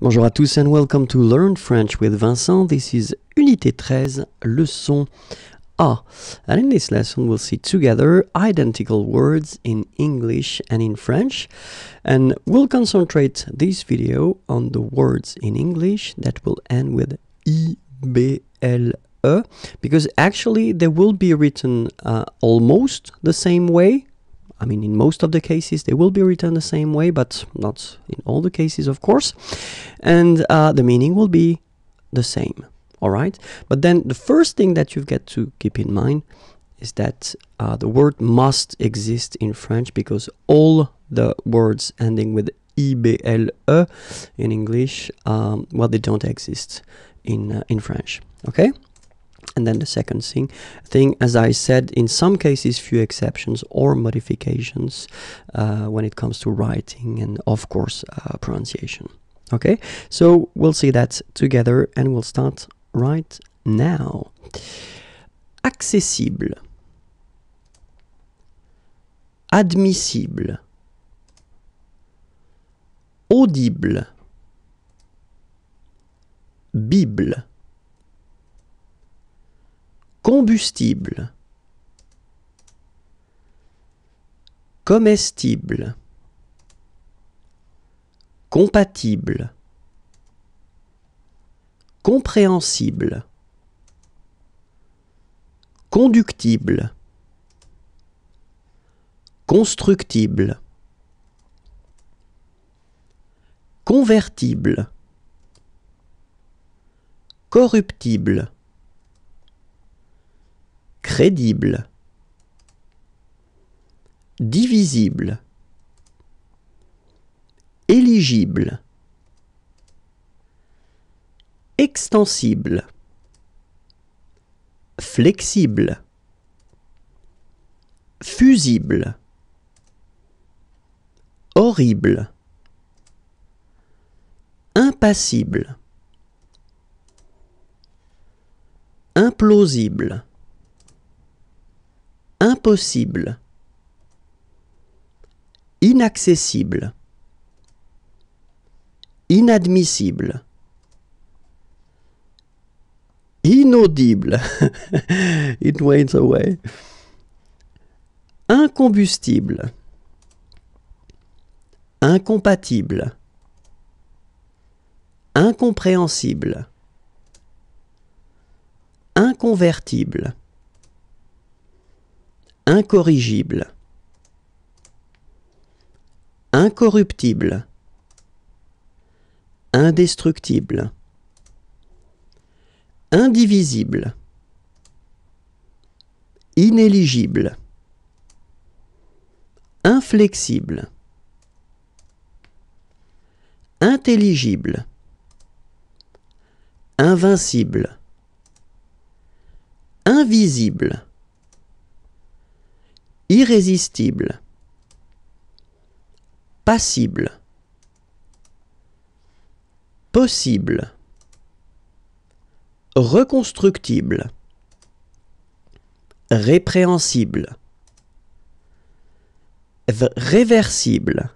Bonjour à tous and welcome to Learn French with Vincent. This is Unité 13, leçon A. And in this lesson, we'll see together identical words in English and in French. And we'll concentrate this video on the words in English that will end with I, B, L, E, because actually they will be written uh, almost the same way I mean, in most of the cases, they will be written the same way, but not in all the cases, of course. And uh, the meaning will be the same, all right? But then the first thing that you've got to keep in mind is that uh, the word must exist in French because all the words ending with IBLE in English, um, well, they don't exist in, uh, in French, okay? And then the second thing, thing, as I said, in some cases, few exceptions or modifications uh, when it comes to writing and, of course, uh, pronunciation. Okay, so we'll see that together and we'll start right now. Accessible. Admissible. Audible. Bible combustible, comestible, compatible, compréhensible, conductible, constructible, convertible, corruptible, crédible, divisible, éligible, extensible, flexible, fusible, horrible, impassible, implausible impossible, inaccessible, inadmissible, inaudible, it went away, incombustible, incompatible, incompréhensible, inconvertible incorrigible, incorruptible, indestructible, indivisible, inéligible, inflexible, intelligible, invincible, invisible, irrésistible, passible, possible, reconstructible, répréhensible, réversible,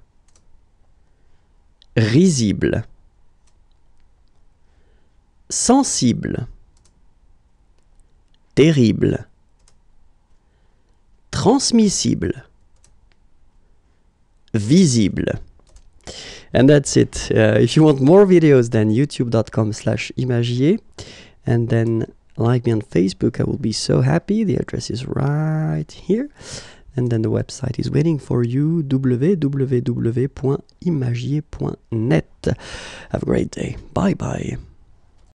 risible, sensible, terrible, transmissible, visible. And that's it. Uh, if you want more videos, then youtube.com slash imagier. And then like me on Facebook, I will be so happy. The address is right here. And then the website is waiting for you www.imagier.net. Have a great day. Bye bye.